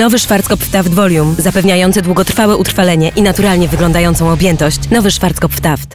Nowy Schwarzkopf Taft Volume, zapewniający długotrwałe utrwalenie i naturalnie wyglądającą objętość. Nowy Schwarzkopf Taft.